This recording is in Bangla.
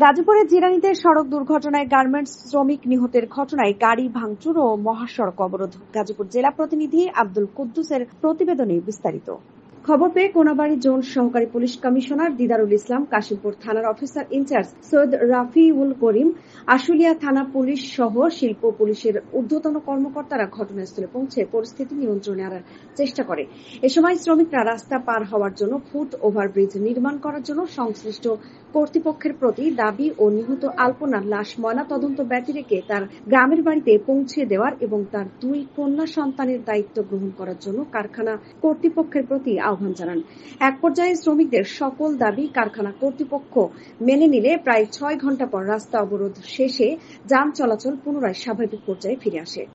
গাজীপুরের জিরানিতে সড়ক দুর্ঘটনায় গার্মেন্টস শ্রমিক নিহতের ঘটনায় গাড়ি ভাঙচুর ও মহাসড়ক অবরোধ। গাজীপুর জেলা প্রতিনিধি আব্দুল কুদ্দুসের প্রতিবেদনে বিস্তারিত। খবর পেয়ে কোনাবাড়ি জোন সহকারী পুলিশ কমিশনার দিদারুল ইসলাম কাশিমপুর থানার officer in charge Syed Rafiul Karim, Ashulia থানা পুলিশ সহ শিল্প পুলিশের ঊর্ধ্বতন কর্মকর্তারা ঘটনাস্থলে পৌঁছে পরিস্থিতি নিয়ন্ত্রণে আনার চেষ্টা করে। এ সময় শ্রমিকরা রাস্তা পার হওয়ার জন্য ফুট ওভারব্রিজ নির্মাণ করার জন্য সংশ্লিষ্ট কর্তৃপক্ষের প্রতি দাবি ও নিহত আলপনার লাশ ময়নাতদন্ত ব্যতি রেখে তার গ্রামের বাড়িতে পৌঁছে দেওয়ার এবং তার দুই কন্যা সন্তানের দায়িত্ব গ্রহণ করার জন্য কারখানা কর্তৃপক্ষের প্রতি আহ্বান জানান। এক পর্যায়ে শ্রমিকদের সকল দাবি কারখানা কর্তৃপক্ষ মেনে নিলে প্রায় ছয় ঘণ্টা পর রাস্তা অবরোধ শেষে যান চলাচল পুনরায় স্বাভাবিক পর্যায়ে ফিরে আসে।